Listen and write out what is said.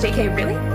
JK, really?